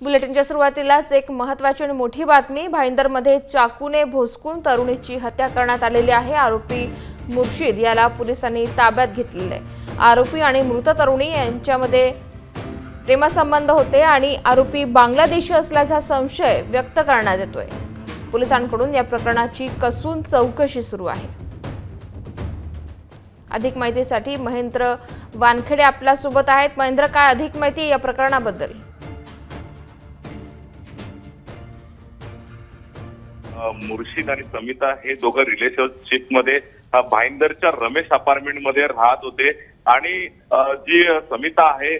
बुलेटिनच्या सुरुवातीलाच एक महत्वाची आणि मोठी बातमी भाईंदरमध्ये चाकूने भोसकून तरुणीची हत्या करण्यात आलेली आहे आरोपी मुर्शिद याला पोलिसांनी ताब्यात घेतलेले आहे. आरोपी आणि मृत तरुणी यांच्यामध्ये प्रेमसंबंध होते आणि आरोपी बांगलादेशी असल्याचा संशय व्यक्त करण्यात येतोय. पोलिसांकडून या प्रकरणाची कसून चौकशी सुरू आहे. अधिक माहितीसाठी महेंद्र वानखेडे आपल्यासोबत आहेत. महेंद्र काय अधिक माहिती या प्रकरणाबद्दल? मुर्शिद आणि समिता हे दोघं रिलेशनशिपमध्ये भाईंदरच्या रमेश अपार्टमेंटमध्ये राहत होते. आणि जी समिता आहे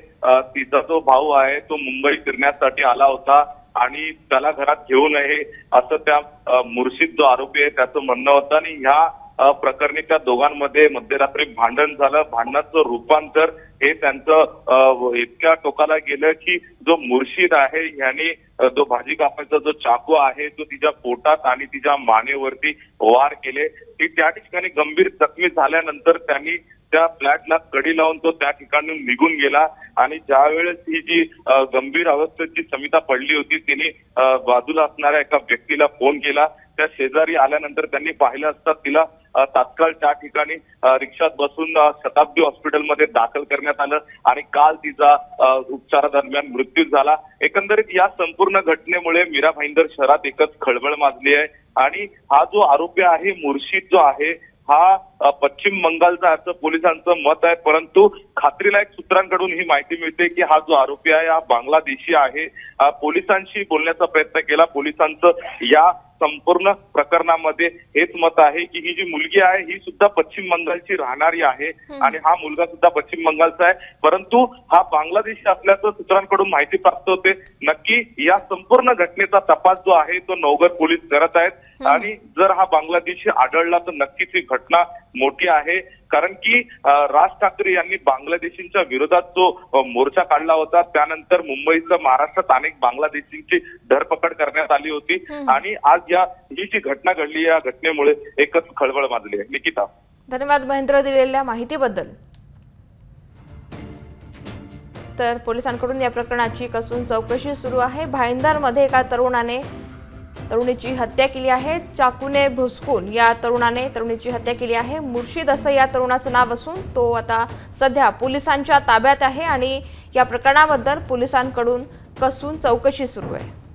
तिचा जो भाऊ आहे तो मुंबई फिरण्यासाठी आला होता. आणि त्याला घरात घेऊ नये असं त्या मुर्शिद जो आरोपी आहे त्याचं म्हणणं होतं. आणि ह्या प्रकरणी त्या दोघांमध्ये मध्यरात्री भांडण झालं. भांडणाचं रूपांतर हे त्यांचं इतक्या टोकाला गेलं की जो मुर्शिद आहे ह्याने जो भाजी कापायचा जो चाकू आहे तो तिच्या पोटात आणि तिच्या मानेवरती वार केले ती त्या ठिकाणी गंभीर जखमी झाल्यानंतर त्यांनी त्या फ्लॅटला कडी लावून तो त्या ठिकाणी निघून गेला. आणि ज्यावेळेस ही जी गंभीर गंभीर अवस्थेची समिता पडली होती तिने बाजूला असणाऱ्या एका व्यक्तीला फोन केला. त्या शेजारी आल्यानंतर त्यांनी पाहिलं असता तिला तात्काळ त्या ठिकाणी रिक्षात बसून शताब्दी हॉस्पिटलमध्ये दाखल करण्यात आलं आणि काल तिचा उपचारादरम्यान मृत्यू झाला. एकंदरीत या संपूर्ण घटनेमुळे मीरा भाईंदर शहरात एकच खळबळ माजली आहे आणि हा जो आरोपी आहे मुर्शीद जो आहे हा पश्चिम बंगालचा असं पोलिसांचं मत आहे. परंतु खात्रीलायक सूत्रांकडून ही माहिती मिळते की हा जो आरोपी आहे हा बांगलादेशी आहे. पोलिसांशी बोलण्याचा प्रयत्न केला. पोलिसांचं या संपूर्ण प्रकरणामध्ये हेच मत आहे की ही जी मुलगी आहे ही सुद्धा पश्चिम बंगालची राहणारी आहे आणि हा मुलगा सुद्धा पश्चिम बंगालचा आहे. परंतु हा बांगलादेशी असल्याचं सूत्रांकडून माहिती प्राप्त होते. नक्की या संपूर्ण घटनेचा तपास जो आहे तो नवगर पोलीस करत आहेत. आणि जर हा बांगलादेशी आढळला तर नक्कीच ही घटना मोठी आहे. कारण की राज ठाकरे यांनी बांगलादेशींच्या विरोधात जो मोर्चा काढला होता त्यानंतर मुंबईसह महाराष्ट्रात अनेक बांगलादेशींची धरपकड करण्यात आली होती. आणि आज या ही जी घटना घडली या घटनेमुळे एकच खळबळ माजली आहे. निकिता. धन्यवाद महेंद्र दिलेल्या माहितीबद्दल. तर पोलिसांकडून या प्रकरणाची कसून चौकशी सुरू आहे. भाईंदरमध्ये एका तरुणाने तरुणीची हत्या केली आहे. चाकूने भुसकून या तरुणाने तरुणीची हत्या केली आहे. मुर्शिद असं या तरुणाचं नाव असून तो आता सध्या पोलिसांच्या ताब्यात आहे आणि या प्रकरणाबद्दल पोलिसांकडून कसून चौकशी सुरू आहे.